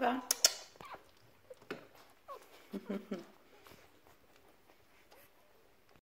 バイバイ